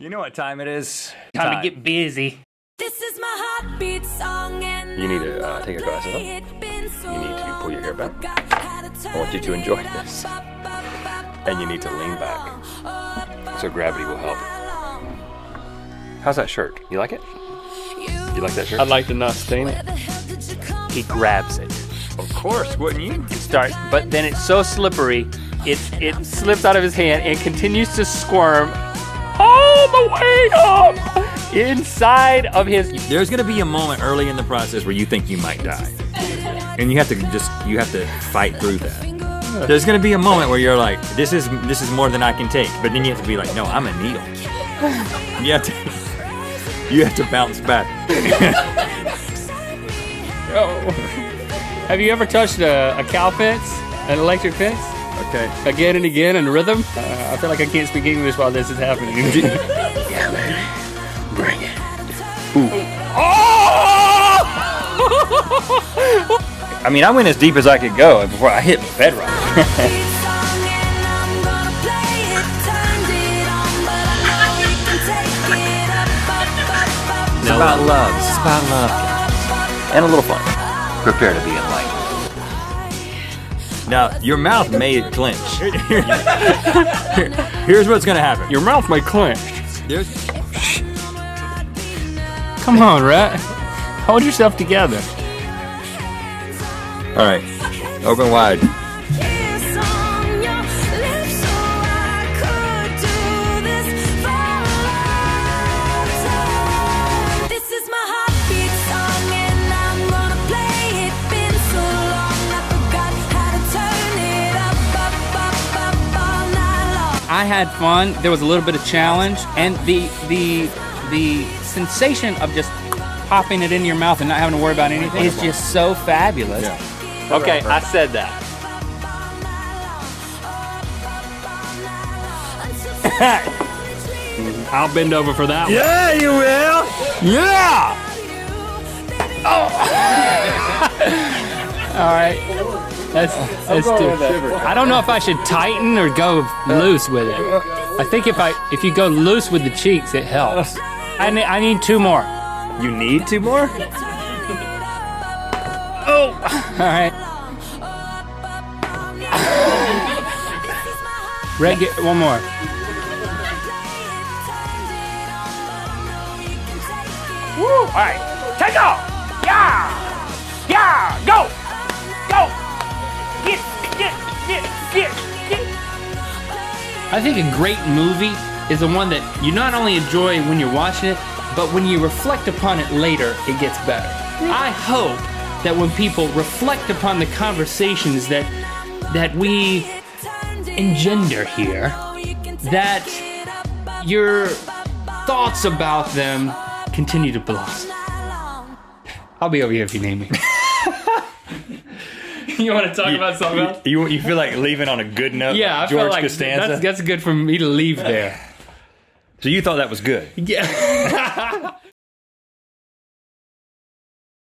You know what time it is? Time, to get busy. This is my heartbeat song and You need to uh, take your glasses off. You need to pull your hair back. I want you to enjoy this. And you need to lean back. So gravity will help. How's that shirt? You like it? You like that shirt? I'd like to not stain it. He grabs it. Of course, wouldn't you? Start, but then it's so slippery, it it slips out of his hand and continues to squirm way up inside of his. There's gonna be a moment early in the process where you think you might die. And you have to just you have to fight through that. There's gonna be a moment where you're like, this is this is more than I can take. But then you have to be like, no, I'm a needle. You have to you have to bounce back. Oh. Have you ever touched a, a cow fence, an electric fence? Okay. Again and again in rhythm? Uh, I feel like I can't speak English while this is happening. Yeah, baby. Bring it. Ooh. Oh! I mean, I went as deep as I could go before I hit bedrock. It's about love. It's about love. And a little fun. Prepare to be enlightened. Now, your mouth may clench. Here's what's gonna happen. Your mouth may clench. There's Come on, Rhett. Hold yourself together. all right. Open wide. I had fun. There was a little bit of challenge, and the the the sensation of just popping it in your mouth and not having to worry about anything is just so fabulous. Okay, I said that. I'll bend over for that one. Yeah, you will. Yeah! Oh. All right. Let's, let's it. I don't know if I should tighten or go loose with it. I think if I if you go loose with the cheeks, it helps. I need, I need two more. You need two more? Oh! All right. Rhett, get one more. Woo! All right, take off! Yeah! Yeah! Go! I think a great movie is the one that you not only enjoy when you're watching it, but when you reflect upon it later, it gets better. I hope that when people reflect upon the conversations that that we engender here, that your thoughts about them continue to blossom. I'll be over here if you need me. you want to talk about something else? You, you feel like leaving on a good note? Yeah, like feel George like Costanza. that's, that's good for me to leave there. so you thought that was good? Yeah.